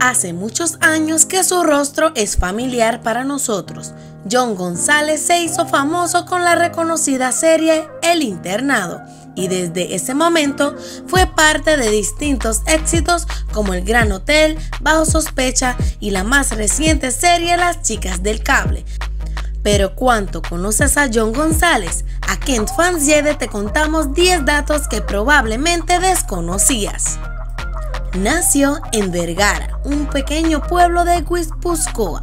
Hace muchos años que su rostro es familiar para nosotros. John González se hizo famoso con la reconocida serie El Internado y desde ese momento fue parte de distintos éxitos como El Gran Hotel, Bajo Sospecha y la más reciente serie Las Chicas del Cable. Pero ¿cuánto conoces a John González? Aquí en Fans te contamos 10 datos que probablemente desconocías. Nació en Vergara, un pequeño pueblo de Guipúzcoa,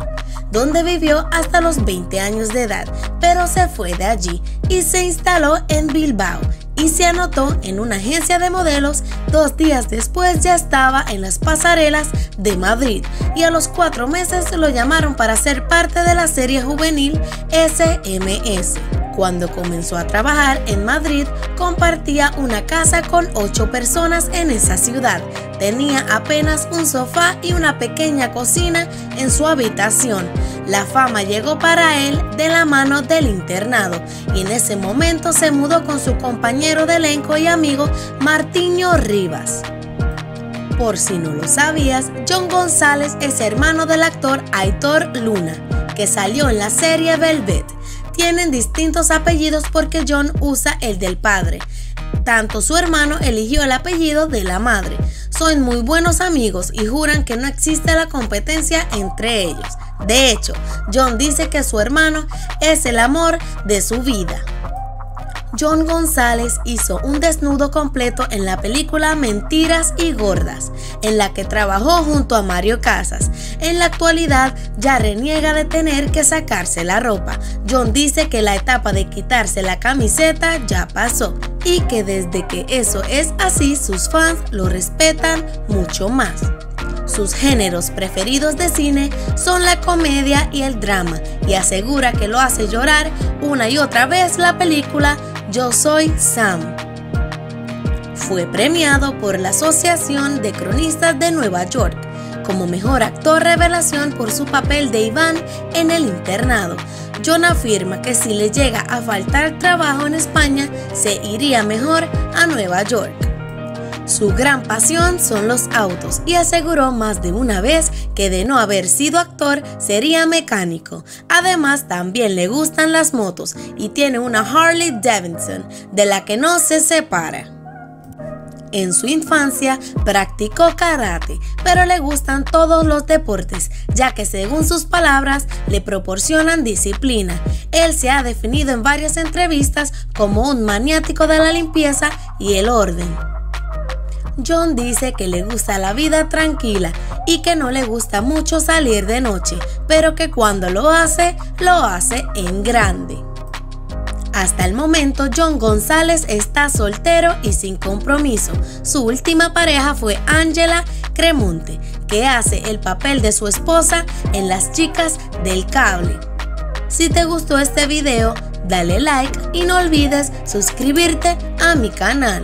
donde vivió hasta los 20 años de edad, pero se fue de allí y se instaló en Bilbao y se anotó en una agencia de modelos. Dos días después ya estaba en las pasarelas de Madrid y a los cuatro meses lo llamaron para ser parte de la serie juvenil SMS. Cuando comenzó a trabajar en Madrid, compartía una casa con ocho personas en esa ciudad. Tenía apenas un sofá y una pequeña cocina en su habitación. La fama llegó para él de la mano del internado y en ese momento se mudó con su compañero de elenco y amigo Martiño Rivas. Por si no lo sabías, John González es hermano del actor Aitor Luna, que salió en la serie Velvet tienen distintos apellidos porque John usa el del padre. Tanto su hermano eligió el apellido de la madre. Son muy buenos amigos y juran que no existe la competencia entre ellos. De hecho, John dice que su hermano es el amor de su vida. John González hizo un desnudo completo en la película Mentiras y Gordas, en la que trabajó junto a Mario Casas. En la actualidad ya reniega de tener que sacarse la ropa. John dice que la etapa de quitarse la camiseta ya pasó y que desde que eso es así sus fans lo respetan mucho más. Sus géneros preferidos de cine son la comedia y el drama y asegura que lo hace llorar una y otra vez la película yo soy Sam. Fue premiado por la Asociación de Cronistas de Nueva York como mejor actor revelación por su papel de Iván en el internado. John afirma que si le llega a faltar trabajo en España, se iría mejor a Nueva York. Su gran pasión son los autos y aseguró más de una vez que de no haber sido actor sería mecánico. Además también le gustan las motos y tiene una Harley Davidson de la que no se separa. En su infancia practicó karate, pero le gustan todos los deportes, ya que según sus palabras le proporcionan disciplina. Él se ha definido en varias entrevistas como un maniático de la limpieza y el orden. John dice que le gusta la vida tranquila y que no le gusta mucho salir de noche, pero que cuando lo hace, lo hace en grande. Hasta el momento, John González está soltero y sin compromiso. Su última pareja fue Angela Cremonte, que hace el papel de su esposa en Las Chicas del Cable. Si te gustó este video, dale like y no olvides suscribirte a mi canal.